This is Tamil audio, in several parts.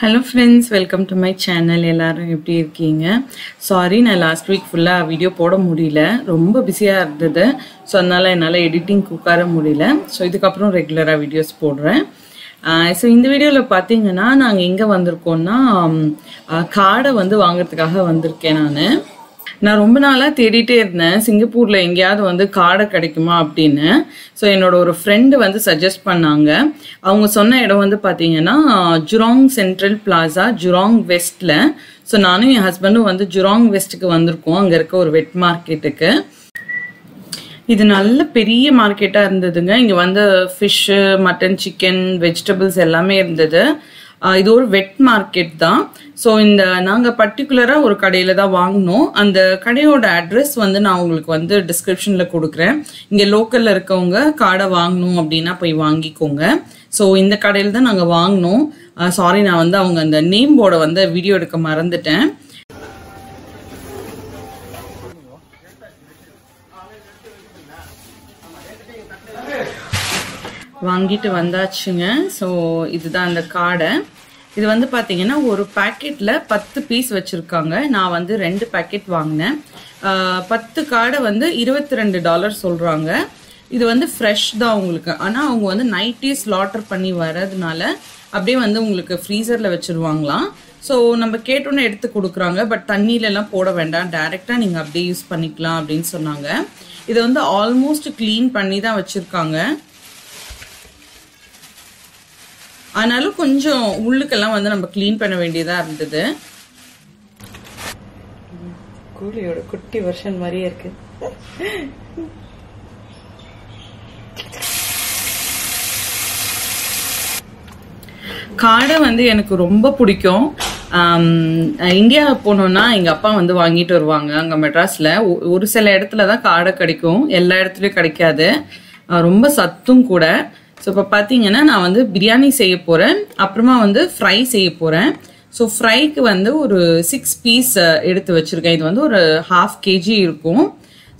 Hello friends welcome to my channel எல்லாரும் எப்படி இருக்கீங்க? சாரி நான் லாஸ்ட் வீக் ஃபுல்லாக வீடியோ போட முடியல. ரொம்ப பிஸியாக இருந்தது. ஸோ அதனால் என்னால் எடிட்டிங் உட்கார முடியல. ஸோ இதுக்கப்புறம் ரெகுலராக வீடியோஸ் போடுறேன். ஸோ இந்த வீடியோவில் பார்த்தீங்கன்னா நாங்கள் எங்கே வந்திருக்கோம்னா காடை வந்து வாங்குறதுக்காக வந்திருக்கேன் நான். நான் ரொம்ப நாளாக தேடிட்டே இருந்தேன். சிங்கப்பூரில் எங்கேயாவது வந்து காடை கிடைக்குமா அப்படின்னு. ஸோ என்னோட ஒரு ஃப்ரெண்டு வந்து சஜஸ்ட் பண்ணாங்க. அவங்க சொன்ன இடம் வந்து பார்த்தீங்கன்னா ஜுராங் சென்ட்ரல் பிளாசா ஜுராங் வெஸ்ட்டில் ஸோ நானும் என் ஹஸ்பண்டும் வந்து ஜுராங் வெஸ்ட்டுக்கு வந்திருக்கோம். அங்கே இருக்க ஒரு வெட் மார்க்கெட்டுக்கு இது நல்ல பெரிய மார்க்கெட்டாக இருந்ததுங்க. இங்கே வந்து ஃபிஷ்ஷு மட்டன் சிக்கன் வெஜிடபிள்ஸ் எல்லாமே இருந்தது. இது ஒரு வெட் மார்க்கெட் தான். ஸோ இந்த நாங்கள் பர்டிகுலராக ஒரு கடையில் தான் வாங்கினோம். அந்த கடையோட அட்ரஸ் வந்து நான் உங்களுக்கு வந்து டிஸ்கிரிப்ஷனில் கொடுக்குறேன். இங்கே லோக்கலில் இருக்கவங்க காடை வாங்கணும் அப்படின்னா போய் வாங்கிக்கோங்க. ஸோ இந்த கடையில் தான் நாங்கள் வாங்கினோம். சாரி நான் வந்து அவங்க அந்த நேம் போர்டை வந்து வீடியோ எடுக்க மறந்துட்டேன். வாங்கிட்டு வந்தாச்சுங்க. ஸோ இதுதான் அந்த காடை. இது வந்து பார்த்தீங்கன்னா ஒரு பேக்கெட்டில் பத்து பீஸ் வச்சுருக்காங்க. நான் வந்து ரெண்டு பேக்கெட் வாங்கினேன். பத்து காடை வந்து இருபத்தி ரெண்டு டாலர் சொல்கிறாங்க இது வந்து ஃப்ரெஷ் தான் உங்களுக்கு. ஆனால் அவங்க வந்து நைட்டே ஸ்லாட்டர் பண்ணி வர்றதுனால அப்படியே வந்து உங்களுக்கு ஃப்ரீசரில் வச்சுருவாங்களாம். ஸோ நம்ம கேட்டோன்னே எடுத்து கொடுக்குறாங்க. பட் தண்ணியிலலாம் போட வேண்டாம். டைரெக்டாக நீங்கள் அப்படியே யூஸ் பண்ணிக்கலாம் அப்படின்னு சொன்னாங்க. இதை வந்து ஆல்மோஸ்ட் க்ளீன் பண்ணி தான் வச்சுருக்காங்க. ஆனாலும் கொஞ்சம் உள்ளுக்கெல்லாம் வந்து நம்ம க்ளீன் பண்ண வேண்டியதா இருந்தது. கூலியோட குட்டி வருஷன் மாதிரியே இருக்கு. காடை வந்து எனக்கு ரொம்ப பிடிக்கும். இந்தியா போனோம்னா எங்கள் அப்பா வந்து வாங்கிட்டு வருவாங்க அங்கே மெட்ராஸில். ஒரு சில இடத்துல தான் காடை கிடைக்கும். எல்லா இடத்துலையும் கிடைக்காது. ரொம்ப சத்தும் கூட. ஸோ இப்போ பார்த்தீங்கன்னா நான் வந்து பிரியாணி செய்ய போகிறேன் அப்புறமா வந்து ஃப்ரை செய்ய போகிறேன் ஸோ ஃப்ரைக்கு வந்து ஒரு சிக்ஸ் பீஸ் எடுத்து வச்சுருக்கேன். இது வந்து ஒரு ஹாஃப் கேஜி இருக்கும்.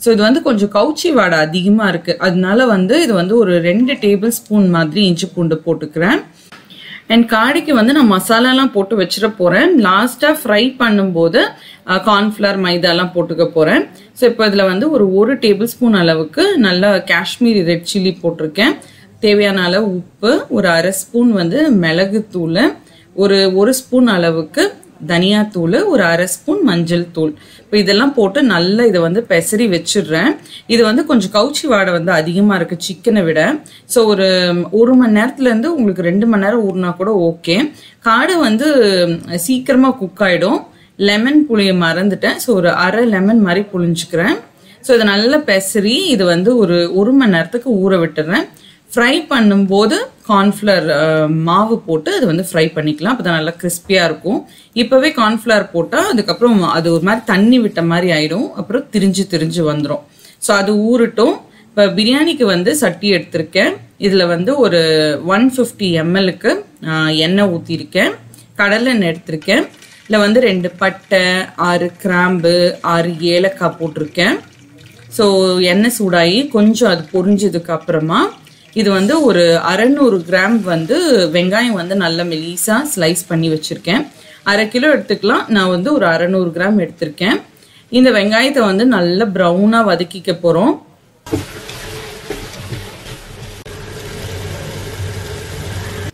ஸோ இது வந்து கொஞ்சம் கவுச்சி வாடை அதிகமாக இருக்குது அதனால வந்து இது வந்து ஒரு ரெண்டு டேபிள் ஸ்பூன் மாதிரி இஞ்சி பூண்டு போட்டுக்கிறேன். அண்ட் காடிக்கு வந்து நான் மசாலாலாம் போட்டு வச்சிட போகிறேன் லாஸ்ட்டாக ஃப்ரை பண்ணும்போது கார்ன்ஃப்ளவர் மைதாலாம் போட்டுக்க போகிறேன் ஸோ இப்போ இதில் வந்து ஒரு ஒரு டேபிள் ஸ்பூன் அளவுக்கு நல்லா காஷ்மீரி ரெட் சில்லி போட்டிருக்கேன். தேவையான அளவு உப்பு ஒரு அரை ஸ்பூன் வந்து மிளகு தூள் ஒரு ஒரு ஸ்பூன் அளவுக்கு தனியாத்தூள் ஒரு அரை ஸ்பூன் மஞ்சள் தூள். இப்போ இதெல்லாம் போட்டு நல்லா இதை வந்து பெசரி வச்சிடுறேன். இது வந்து கொஞ்சம் கவுச்சி வாடை வந்து அதிகமாக இருக்குது சிக்கனை விட. ஸோ ஒரு ஒரு மணி நேரத்துலேருந்து உங்களுக்கு ரெண்டு மணி நேரம் ஊறினா கூட ஓகே. காடை வந்து சீக்கிரமாக குக் ஆகிடும் லெமன் புளியை மறந்துட்டேன். ஸோ ஒரு அரை லெமன் மாதிரி புளிஞ்சுக்கிறேன். ஸோ இதை நல்லா பெசரி இது வந்து ஒரு ஒரு மணி நேரத்துக்கு ஊற விட்டுறேன். ஃப்ரை பண்ணும்போது கார்ன்ஃப்ளவர் மாவு போட்டு அது வந்து ஃப்ரை பண்ணிக்கலாம். அப்போ தான் நல்லா கிறிஸ்பியாக இருக்கும். இப்போவே கார்ன்ஃப்ளவர் போட்டால் அதுக்கப்புறம் அது ஒரு மாதிரி தண்ணி விட்ட மாதிரி ஆயிடும். அப்புறம் திரிஞ்சு திரிஞ்சு வந்துடும் ஸோ அது ஊறட்டும். இப்போ பிரியாணிக்கு வந்து சட்டி எடுத்திருக்கேன். இதில் வந்து ஒரு ஒன் ஃபிஃப்டி எம்எல்லுக்கு எண்ணெய் ஊற்றிருக்கேன் கடலெண்ணெய் எடுத்திருக்கேன். இதில் வந்து ரெண்டு பட்டை ஆறு கிராம்பு ஆறு ஏலக்காய் போட்டிருக்கேன். ஸோ எண்ணெய் சூடாகி கொஞ்சம் அது பொரிஞ்சதுக்கு அப்புறமா இது வந்து ஒரு அறநூறு கிராம் வந்து வெங்காயம் வந்து நல்ல மெலீஸாக ஸ்லைஸ் பண்ணி வச்சுருக்கேன். அரை கிலோ எடுத்துக்கலாம். நான் வந்து ஒரு அறநூறு கிராம் எடுத்திருக்கேன். இந்த வெங்காயத்தை வந்து நல்லா ப்ரௌனாக வதக்கிக்க போகிறோம்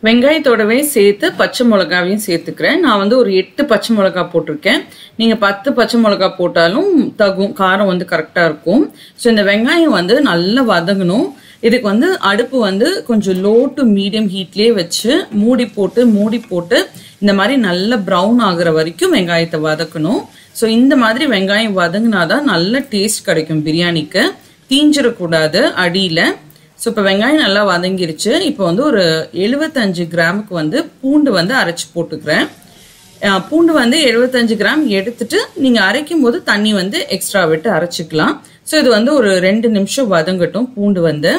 வெங்காயத்தோடவே சேர்த்து பச்சை மிளகாவையும் சேர்த்துக்கிறேன். நான் வந்து ஒரு எட்டு பச்சை மிளகா போட்டிருக்கேன். நீங்கள் பத்து பச்சை மிளகா போட்டாலும் தகும் காரம் வந்து கரெக்டாக இருக்கும். ஸோ இந்த வெங்காயம் வந்து நல்லா வதங்கணும். இதுக்கு வந்து அடுப்பு வந்து கொஞ்சம் லோ டு மீடியம் ஹீட்லேயே வச்சு மூடி போட்டு மூடி போட்டு இந்த மாதிரி நல்ல ப்ரௌன் ஆகுற வரைக்கும் வெங்காயத்தை வதக்கணும். ஸோ இந்த மாதிரி வெங்காயம் வதங்கினாதான் நல்ல டேஸ்ட் கிடைக்கும் பிரியாணிக்கு. தீஞ்சிடக்கூடாது அடியில். ஸோ இப்போ வெங்காயம் நல்லா வதங்கிருச்சு. இப்போ வந்து ஒரு எழுபத்தஞ்சு கிராமுக்கு வந்து பூண்டு வந்து அரைச்சி போட்டுக்கிறேன். பூண்டு வந்து எழுபத்தஞ்சு கிராம் எடுத்துட்டு நீங்கள் அரைக்கும் போது தண்ணி வந்து எக்ஸ்ட்ரா விட்டு அரைச்சிக்கலாம். ஸோ இது வந்து ஒரு ரெண்டு நிமிஷம் வதங்கட்டும் பூண்டு வந்து.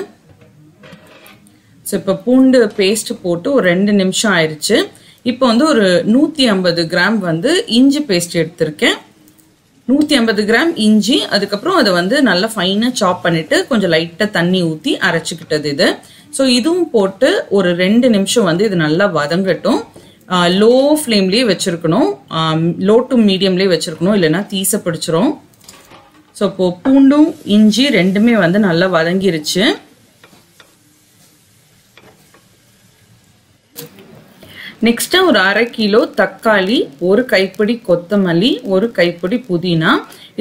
ஸோ இப்போ பூண்டு பேஸ்ட் போட்டு ஒரு ரெண்டு நிமிஷம் ஆயிடுச்சு இப்போ வந்து ஒரு நூற்றி ஐம்பது கிராம் வந்து இஞ்சி பேஸ்ட் எடுத்திருக்கேன். நூற்றி ஐம்பது கிராம் இஞ்சி அதுக்கப்புறம் அதை வந்து நல்லா ஃபைனாக சாப் பண்ணிவிட்டு கொஞ்சம் லைட்டாக தண்ணி ஊற்றி அரைச்சிக்கிட்டது இது. ஸோ இதுவும் போட்டு ஒரு ரெண்டு நிமிஷம் வந்து இது நல்லா வதங்கட்டும். லோ ஃப்ளேம்லேயே வச்சுருக்கணும். லோ டு மீடியம்லேயே வச்சுருக்கணும். இல்லைன்னா தீச பிடிச்சிரும். ஸோ இப்போது பூண்டும் இஞ்சி ரெண்டுமே வந்து நல்லா வதங்கிருச்சு. நெக்ஸ்ட்டு ஒரு அரை கிலோ தக்காளி ஒரு கைப்பிடி கொத்தமல்லி ஒரு கைப்பிடி புதினா.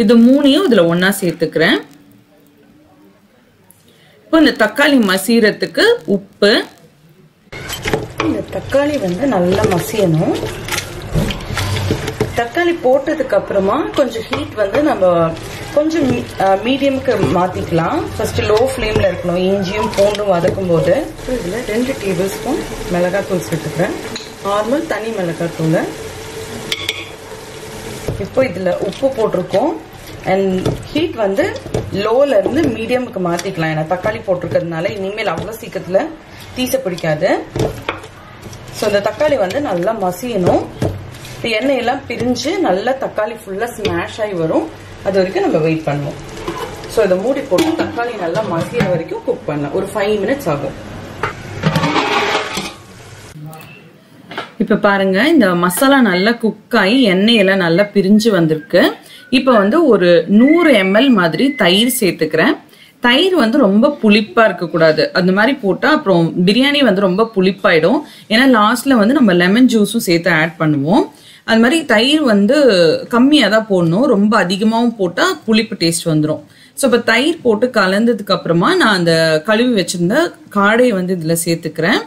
இது மூணையும் இதில் ஒன்றா சேர்த்துக்கிறேன். இப்போ இந்த தக்காளி மசீரத்துக்கு உப்பு. இந்த தக்காளி வந்து நல்லா மசியணும். தக்காளி போட்டதுக்கு அப்புறமா கொஞ்சம் ஹீட் வந்து நம்ம கொஞ்சம் மீடியமுக்கு மாத்திக்கலாம். ஃபர்ஸ்ட் லோ ஃப்ளேம்ல இருக்கணும். இஞ்சியும் பூண்டும் வதக்கும் போது இதுல ரெண்டு டேபிள் ஸ்பூன் மிளகாத்தூள் சேர்த்துக்கிறேன். நார்மல் தனி மிளகாத்தூள் இப்போ இதில் உப்பு போட்டிருக்கோம். அண்ட் ஹீட் வந்து லோல இருந்து மீடியமுக்கு மாற்றிக்கலாம் ஏன்னா தக்காளி போட்டிருக்கிறதுனால இனிமேல் அவ்வளோ சீக்கிரத்தில் தீச பிடிக்காது. ஸோ இந்த தக்காளி வந்து நல்லா மசியணும். எண்ணெயெல்லாம் பிரிஞ்சு நல்லா தக்காளி ஃபுல்லாக ஸ்மாஷ் ஆகி வரும். அது வரைக்கும் நம்ம வெயிட் பண்ணுவோம். ஸோ இதை மூடி போட்டு தக்காளி நல்லா மசிய வரைக்கும் குக் பண்ணலாம். ஒரு ஃபைவ் மினிட்ஸ் ஆகும். இப்போ பாருங்க இந்த மசாலா நல்லா குக் ஆகி எண்ணெயெல்லாம் நல்லா பிரிஞ்சு வந்திருக்கு. இப்போ வந்து ஒரு நூறு எம்எல் மாதிரி தயிர் சேர்த்துக்கிறேன். தயிர் வந்து ரொம்ப புளிப்பாக இருக்கக்கூடாது. அந்த மாதிரி போட்டால் அப்புறம் பிரியாணி வந்து ரொம்ப புளிப்பாயிடும். ஏன்னா லாஸ்ட்ல வந்து நம்ம லெமன் ஜூஸும் சேர்த்து ஆட் பண்ணுவோம். அது மாதிரி தயிர் வந்து கம்மியாக தான் போடணும். ரொம்ப அதிகமாகவும் போட்டால் புளிப்பு டேஸ்ட் வந்துடும் ஸோ இப்போ தயிர் போட்டு கலந்ததுக்கு அப்புறமா நான் அந்த கழுவி வச்சிருந்த காடையை வந்து இதில் சேர்த்துக்கிறேன்.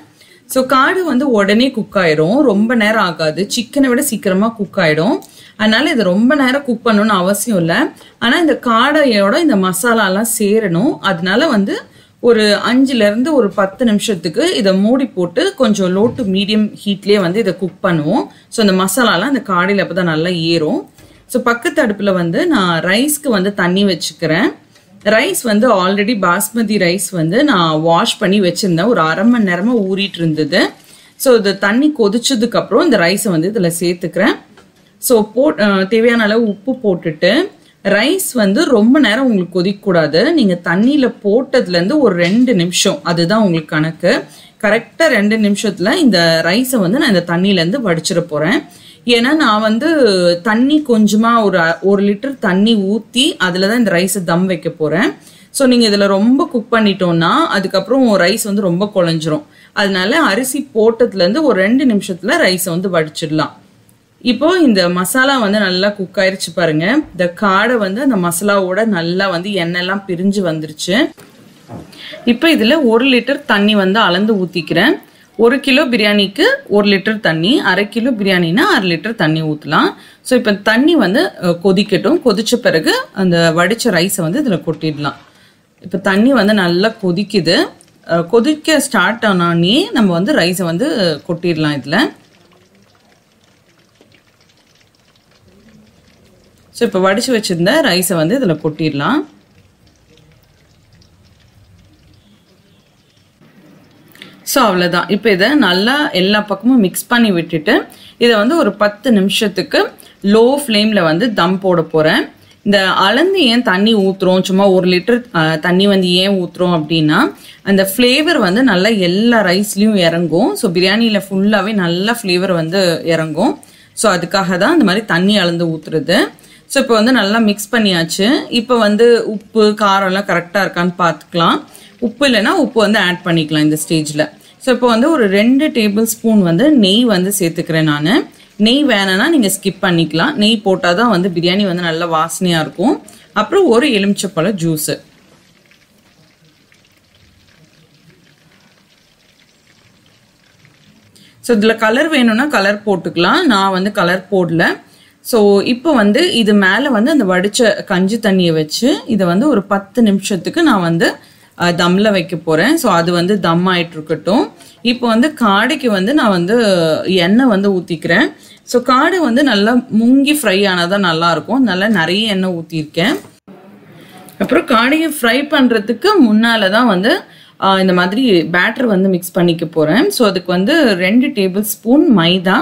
ஸோ காடு வந்து உடனே குக் ஆயிடும் ரொம்ப நேரம் ஆகாது. சிக்கனை விட சீக்கிரமா குக் ஆயிடும். அதனால இதை ரொம்ப நேரம் குக் பண்ணணும்னு அவசியம் இல்லை. ஆனால் இந்த காடையோட இந்த மசாலாலாம் சேரணும். அதனால வந்து ஒரு அஞ்சுல இருந்து ஒரு பத்து நிமிஷத்துக்கு இதை மூடி போட்டு கொஞ்சம் லோ டு மீடியம் ஹீட்லேயே வந்து இதை குக் பண்ணுவோம். ஸோ அந்த மசாலாலாம் அந்த காடையில் அப்போ தான் நல்லா ஏறும். ஸோ பக்கத்து அடுப்பில் வந்து நான் ரைஸ்க்கு வந்து தண்ணி வச்சுக்கிறேன். ரைஸ் வந்து ஆல்ரெடி பாஸ்மதி ரைஸ் வந்து நான் வாஷ் பண்ணி வச்சுருந்தேன். ஒரு அரை மணி நேரமாக ஊறிட்டு இருந்தது. ஸோ இது தண்ணி கொதிச்சதுக்கப்புறம் இந்த ரைஸை வந்து இதில் சேர்த்துக்கிறேன். ஸோ போ தேவையான அளவு உப்பு போட்டுட்டு ரைஸ் வந்து ரொம்ப நேரம் உங்களுக்கு கொதிக்கக்கூடாது. நீங்கள் தண்ணியில் போட்டதுலேருந்து ஒரு ரெண்டு நிமிஷம். அதுதான் உங்களுக்கு கணக்கு. கரெக்டாக ரெண்டு நிமிஷத்தில் இந்த ரைஸை வந்து நான் இந்த தண்ணியிலேருந்து வடிச்சிட போகிறேன் ஏன்னா நான் வந்து தண்ணி கொஞ்சமாக ஒரு ஒரு லிட்டர் தண்ணி ஊற்றி அதில் தான் இந்த ரைஸை தம் வைக்க போகிறேன் ஸோ நீங்கள் இதில் ரொம்ப குக் பண்ணிட்டோம்னா அதுக்கப்புறம் ரைஸ் வந்து ரொம்ப குழஞ்சிரும். அதனால அரிசி போட்டதுலேருந்து ஒரு ரெண்டு நிமிஷத்தில் ரைஸை வந்து வடிச்சிடலாம். இப்போ இந்த மசாலா வந்து நல்லா குக் ஆயிருச்சு பாருங்க. இந்த காடை வந்து அந்த மசாலாவோட நல்லா வந்து எண்ணெய்லாம் பிரிஞ்சு வந்துருச்சு. இப்போ இதில் ஒரு லிட்டர் தண்ணி வந்து அளந்து ஊற்றிக்கிறேன் ஒரு கிலோ பிரியாணிக்கு ஒரு லிட்டர் தண்ணி அரை கிலோ பிரியாணினா அரை லிட்டர் தண்ணி ஊற்றலாம் ஸோ இப்போ தண்ணி வந்து கொதிக்கட்டும். கொதிச்ச பிறகு அந்த வடிச்ச ரைஸை வந்து இதில் கொட்டிடலாம். இப்போ தண்ணி வந்து நல்லா கொதிக்குது. கொதிக்க ஸ்டார்ட் ஆனானே நம்ம வந்து ரைஸை வந்து கொட்டிடலாம் இதில். ஸோ இப்போ வடித்து வச்சுருந்த ரைஸை வந்து இதில் கொட்டிடலாம். ஸோ அவ்வளோதான் இப்போ இதை நல்லா எல்லா பக்கமும் மிக்ஸ் பண்ணி விட்டுட்டு இதை வந்து ஒரு பத்து நிமிஷத்துக்கு லோ ஃப்ளேமில் வந்து தம் போட போகிறேன் இந்த அளந்து ஏன் தண்ணி ஊற்றுறோம் சும்மா ஒரு லிட்டர் தண்ணி வந்து ஏன் ஊற்றுறோம் அப்படின்னா அந்த ஃப்ளேவர் வந்து நல்லா எல்லா ரைஸ்லேயும் இறங்கும். ஸோ பிரியாணியில் ஃபுல்லாகவே நல்லா ஃப்ளேவர் வந்து இறங்கும். ஸோ அதுக்காக தான் இந்த மாதிரி தண்ணி அளந்து ஊற்றுறது ஸோ இப்போ வந்து நல்லா மிக்ஸ் பண்ணியாச்சு. இப்போ வந்து உப்பு காரம்லாம் கரெக்டாக இருக்கான்னு பார்த்துக்கலாம். உப்பு இல்லைன்னா உப்பு வந்து ஆட் பண்ணிக்கலாம் இந்த ஸ்டேஜில் ஸோ இப்போ வந்து ஒரு ரெண்டு டேபிள் ஸ்பூன் வந்து நெய் வந்து சேர்த்துக்கிறேன் நான். நெய் வேணும்னா நீங்கள் ஸ்கிப் பண்ணிக்கலாம். நெய் போட்டால் தான் வந்து பிரியாணி வந்து நல்ல வாசனையாக இருக்கும். அப்புறம் ஒரு எலுமிச்சப்பழ ஜூஸு ஸோ இதில் கலர் வேணும்னா கலர் போட்டுக்கலாம். நான் வந்து கலர் போடல. ஸோ இப்போ வந்து இது மேலே வந்து அந்த வடித்த கஞ்சி தண்ணியை வச்சு இதை வந்து ஒரு பத்து நிமிஷத்துக்கு நான் வந்து தம்மில் வைக்க போகிறேன் ஸோ அது வந்து தம் ஆயிட்டு இருக்கட்டும் இப்போ வந்து காடைக்கு வந்து நான் வந்து எண்ணெய் வந்து ஊற்றிக்கிறேன் ஸோ காடை வந்து நல்லா முங்கி ஃப்ரை ஆனாதான் நல்லா இருக்கும் நல்லா நிறைய எண்ணெய் ஊற்றிருக்கேன் அப்புறம் காடையை ஃப்ரை பண்ணுறதுக்கு முன்னால் தான் வந்து இந்த மாதிரி பேட்டர் வந்து மிக்ஸ் பண்ணிக்க போகிறேன் ஸோ அதுக்கு வந்து ரெண்டு டேபிள் ஸ்பூன் மைதா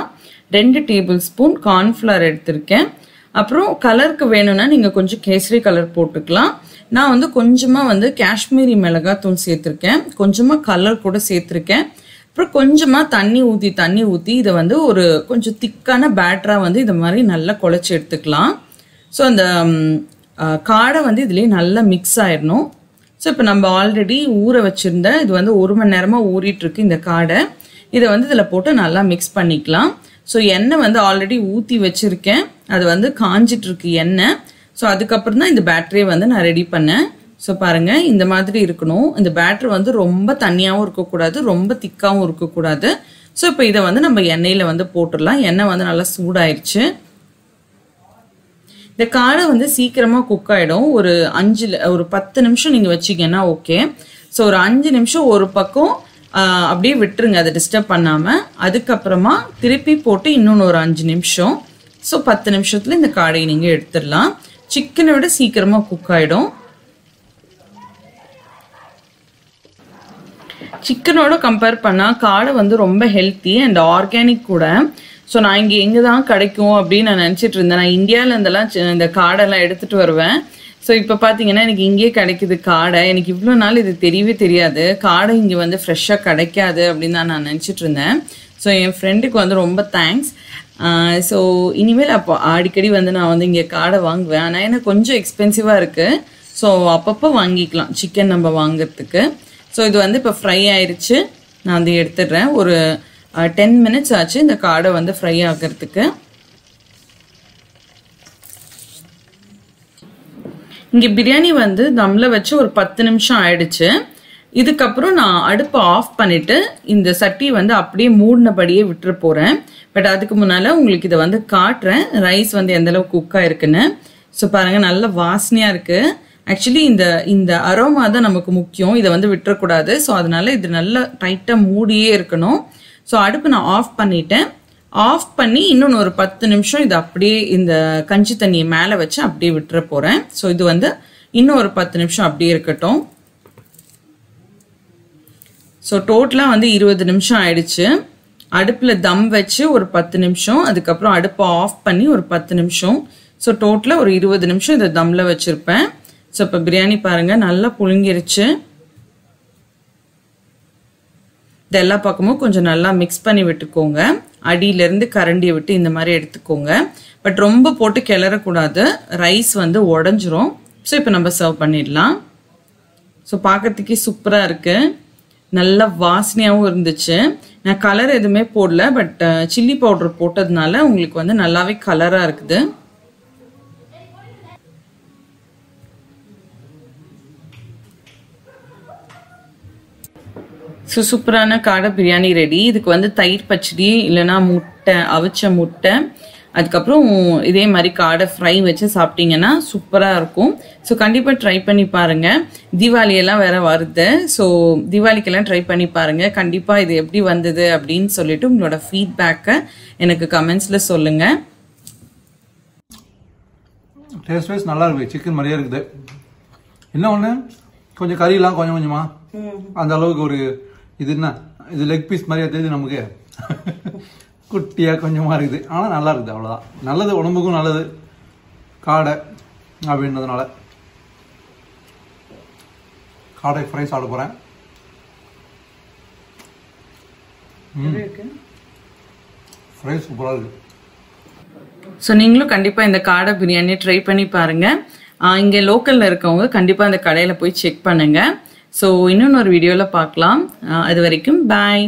ரெண்டு டேபிள் ஸ்பூன் கார்ன்ஃப்ளவர் எடுத்திருக்கேன். அப்புறம் கலருக்கு வேணும்னா நீங்கள் கொஞ்சம் கேசரி கலர் போட்டுக்கலாம். நான் வந்து கொஞ்சமாக வந்து காஷ்மீரி மிளகாத்தூள் சேர்த்துருக்கேன். கொஞ்சமாக கலர் கூட சேர்த்துருக்கேன். அப்புறம் கொஞ்சமாக தண்ணி ஊற்றி தண்ணி ஊற்றி இதை வந்து ஒரு கொஞ்சம் திக்கான பேட்டராக வந்து இது மாதிரி நல்லா குழச்சி எடுத்துக்கலாம். ஸோ அந்த காடை வந்து இதுலேயே நல்லா மிக்ஸ் ஆயிடணும். ஸோ இப்போ நம்ம ஆல்ரெடி ஊற வச்சுருந்த இது வந்து ஒரு மணி நேரமாக ஊறிட்டுருக்கு இந்த காடை. இதை வந்து இதில் போட்டு நல்லா மிக்ஸ் பண்ணிக்கலாம். ஸோ எண்ணெய் வந்து ஆல்ரெடி ஊற்றி வச்சுருக்கேன். அது வந்து காஞ்சிட்ருக்கு எண்ணெய். ஸோ அதுக்கப்புறம் தான் இந்த பேட்டரியை வந்து நான் ரெடி பண்ணேன். ஸோ பாருங்க இந்த மாதிரி இருக்கணும். இந்த பேட்டரி வந்து ரொம்ப தண்ணியாகவும் இருக்கக்கூடாது ரொம்ப திக்காகவும் இருக்கக்கூடாது. ஸோ இப்போ இதை வந்து நம்ம எண்ணெயில் வந்து போட்டுடலாம். எண்ணெய் வந்து நல்லா சூடாயிருச்சு. இந்த காடை வந்து சீக்கிரமாக குக் ஆகிடும் ஒரு அஞ்சு ஒரு பத்து நிமிஷம் நீங்கள் வச்சீங்கன்னா ஓகே ஸோ ஒரு அஞ்சு நிமிஷம் ஒரு பக்கம் அப்படியே விட்டுருங்க அதை டிஸ்டர்ப் பண்ணாமல் அதுக்கப்புறமா திருப்பி போட்டு இன்னொன்று ஒரு அஞ்சு நிமிஷம். ஸோ பத்து நிமிஷத்தில் இந்த காடையை நீங்கள் எடுத்துடலாம். சிக்கனை விட சீக்கிரமா குக் ஆயிடும். சிக்கனோட கம்பேர் பண்ணால் காடை வந்து ரொம்ப ஹெல்த்தி அண்ட் ஆர்கானிக் கூட. ஸோ நான் இங்கே எங்கே தான் கிடைக்கும் அப்படின்னு நான் நினச்சிட்டு இருந்தேன். நான் இந்தியாவிலேருந்தெல்லாம் இந்த காடெல்லாம் எடுத்துகிட்டு வருவேன். ஸோ இப்போ பார்த்தீங்கன்னா எனக்கு இங்கேயே கிடைக்குது காடை. எனக்கு இவ்வளோ நாள் இது தெரியவே தெரியாது. காடை இங்கே வந்து ஃப்ரெஷ்ஷாக கிடைக்காது அப்படின்னு தான் நான் நினச்சிட்டு இருந்தேன். ஸோ என் ஃப்ரெண்டுக்கு வந்து ரொம்ப தேங்க்ஸ் ஸோ இனிமேல் அப்போ அடிக்கடி வந்து நான் வந்து இங்கே காடை வாங்குவேன். ஆனால் எனக்கு கொஞ்சம் எக்ஸ்பென்சிவாக இருக்குது ஸோ அப்பப்போ வாங்கிக்கலாம். சிக்கன் நம்ம வாங்குறதுக்கு. ஸோ இது வந்து இப்போ ஃப்ரை ஆயிடுச்சு நான் வந்து எடுத்துடுறேன். ஒரு டென் மினிட்ஸ் ஆச்சு இந்த காடை வந்து ஃப்ரை ஆகிறதுக்கு. இங்கே பிரியாணி வந்து தம்ல வச்சு ஒரு பத்து நிமிஷம் ஆயிடுச்சு. இதுக்கப்புறம் நான் அடுப்பை ஆஃப் பண்ணிட்டு இந்த சட்டி வந்து அப்படியே மூடினபடியே விட்டுற போகிறேன் பட் அதுக்கு முன்னால் உங்களுக்கு இதை வந்து காட்டுறேன். ரைஸ் வந்து எந்தளவுக்கு குக்காக இருக்குன்னு ஸோ பாருங்கள் நல்ல வாசனையாக இருக்குது ஆக்சுவலி இந்த இந்த அரோமா தான் நமக்கு முக்கியம். இதை வந்து விட்டுறக்கூடாது ஸோ அதனால இது நல்லா டைட்டாக மூடியே இருக்கணும். ஸோ அடுப்பு நான் ஆஃப் பண்ணிட்டேன். ஆஃப் பண்ணி இன்னொன்று ஒரு பத்து நிமிஷம் இது அப்படியே இந்த கஞ்சி தண்ணியை மேலே வச்சு அப்படியே விட்டுற போகிறேன் ஸோ இது வந்து இன்னும் ஒரு பத்து நிமிஷம் அப்படியே இருக்கட்டும். ஸோ டோட்டலாக வந்து இருபது நிமிஷம் ஆயிடுச்சு. அடுப்பில் தம் வச்சு ஒரு பத்து நிமிஷம். அதுக்கப்புறம் அடுப்பை ஆஃப் பண்ணி ஒரு பத்து நிமிஷம். ஸோ டோட்டலாக ஒரு இருபது நிமிஷம் இதை தம்மில் வச்சுருப்பேன். ஸோ இப்போ பிரியாணி பாருங்கள் நல்லா புழுங்கிருச்சு. இது எல்லா பக்கமும் கொஞ்சம் நல்லா மிக்ஸ் பண்ணி விட்டுக்கோங்க. அடியிலேருந்து கரண்டியை விட்டு இந்த மாதிரி எடுத்துக்கோங்க. பட் ரொம்ப போட்டு கிளறக்கூடாது. ரைஸ் வந்து உடஞ்சிரும். ஸோ இப்போ நம்ம சர்வ் பண்ணிடலாம். ஸோ பார்க்கறதுக்கே சூப்பராக இருக்குது நல்ல வாசனையாகவும் இருந்துச்சு. நான் கலர் எதுவுமே போடல பட் சில்லி பவுடர் போட்டதுனால உங்களுக்கு வந்து நல்லாவே கலராக இருக்குது. ஸோ சூப்பரான காடை பிரியாணி ரெடி இதுக்கு வந்து தயிர் பச்சடி இல்லைன்னா முட்டை அவிச்ச முட்டை அதுக்கப்புறம் இதே மாதிரி காடை ஃப்ரை வச்சு சாப்பிட்டீங்கன்னா சூப்பராக இருக்கும். ஸோ கண்டிப்பாக ட்ரை பண்ணி பாருங்க. தீபாவளி எல்லாம் வேற வருது. ஸோ தீபாவளிக்கெல்லாம் ட்ரை பண்ணி பாருங்க. கண்டிப்பாக இது எப்படி வந்தது அப்படின்னு சொல்லிட்டு உங்களோட ஃபீட்பேக்கை எனக்கு கமெண்ட்ஸில் சொல்லுங்கள் டேஸ்ட் வைஸ் நல்லா இருக்கு. சிக்கன் மாதிரியே இருக்குது. என்ன ஒன்று கொஞ்சம் கறியெல்லாம் கொஞ்சம் கொஞ்சமா? அந்த அளவுக்கு ஒரு இது என்ன? இது லெக் பீஸ் மாதிரியா தெரியுது நமக்கு. குட்டியா கொஞ்சமா இருக்குது. ஆனால் நல்லா இருக்குது அவ்வளோதான் நல்லது உடம்புக்கும் நல்லது. காடை அப்படின்றதுனால. காடை ஃப்ரை சாப்பிட போகிறேன் ஃப்ரை சூப்பராக இருக்குது ஸோ நீங்களும் கண்டிப்பாக இந்த காடை பிரியாணி ட்ரை பண்ணி பாருங்க. ஆஹ் இங்க லோக்கல்ல இருக்கவங்க கண்டிப்பாக அந்த கடையில் போய் செக் பண்ணுங்க. ஸோ இன்னொன்று ஒரு வீடியோவில் பார்க்கலாம். அது வரைக்கும் பாய்